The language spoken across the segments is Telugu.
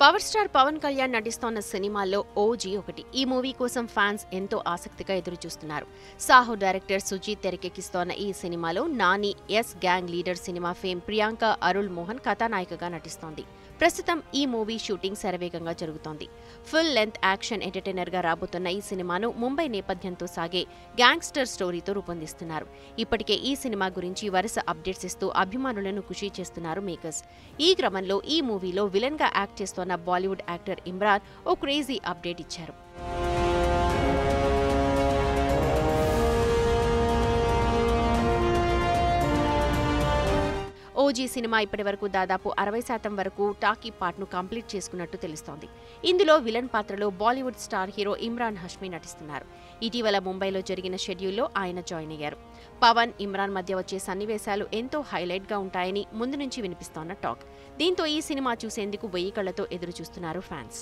పవర్ స్టార్ పవన్ కళ్యాణ్ నటిస్తోన్న సినిమాల్లో ఓజీ ఒకటి. ఈ మూవీ కోసం ఫ్యాన్స్ ఎంతో ఆసక్తిగా ఎదురుచూస్తున్నారు. సాహో డైరెక్టర్ సుజీత్ తెరకెక్కిస్తోన్న ఈ సినిమాలో నాని ఎస్ గ్యాంగ్ లీడర్ సినిమా ఫేమ్ ప్రియాంక అరుల్ మోహన్ కథానాయికగా నటిస్తోంది. ప్రస్తుతం ఈ మూవీ షూటింగ్ శరవేగంగా జరుగుతోంది. ఫుల్ లెంత్ యాక్షన్ ఎంటర్టైనర్గా రాబోతున్న ఈ సినిమాను ముంబై నేపథ్యంతో సాగే గ్యాంగ్స్టర్ స్టోరీతో రూపొందిస్తున్నారు. ఇప్పటికే ఈ సినిమా గురించి వరుస అప్డేట్స్ ఇస్తూ అభిమానులను ఖుషీ చేస్తున్నారు మేకర్స్. ఈ క్రమంలో ఈ మూవీలో విలన్గా యాక్ట్ చేస్తోన్న అన్న బాలీవుడ్ యాక్టర్ ఇమ్రాన్ ఓ క్రేజీ అప్డేట్ ఇచ్చారు. ఓజీ సినిమా ఇప్పటివరకు దాదాపు అరవై శాతం వరకు టాకీ పార్ట్ను కంప్లీట్ చేసుకున్నట్టు తెలుస్తోంది. ఇందులో విలన్ పాత్రలో Bollywood star hero Imran Hashmi నటిస్తున్నారు. ఇటీవల ముంబైలో జరిగిన షెడ్యూల్లో ఆయన జాయిన్ అయ్యారు. పవన్ ఇమ్రాన్ మధ్య వచ్చే సన్నివేశాలు ఎంతో హైలైట్గా ఉంటాయని ముందు నుంచి వినిపిస్తోన్న టాక్. దీంతో ఈ సినిమా చూసేందుకు వెయ్యి కళ్ళతో ఎదురు చూస్తున్నారు ఫ్యాన్స్.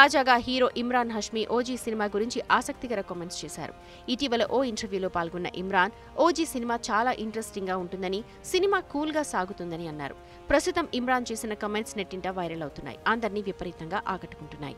తాజాగా hero Imran Hashmi OG cinema గురించి ఆసక్తికర కామెంట్స్ చేశారు. ఇటీవల ఓ ఇంటర్వ్యూలో పాల్గొన్న ఇమ్రాన్ ఓజీ సినిమా చాలా ఇంట్రెస్టింగ్గా ఉంటుందని సినిమా కూల్గా సాగుతుందని అన్నారు. ప్రస్తుతం ఇమ్రాన్ చేసిన కామెంట్స్ నెట్టింట వైరల్ అవుతున్నాయి. అందరినీ విపరీతంగా ఆకట్టుకుంటున్నాయి.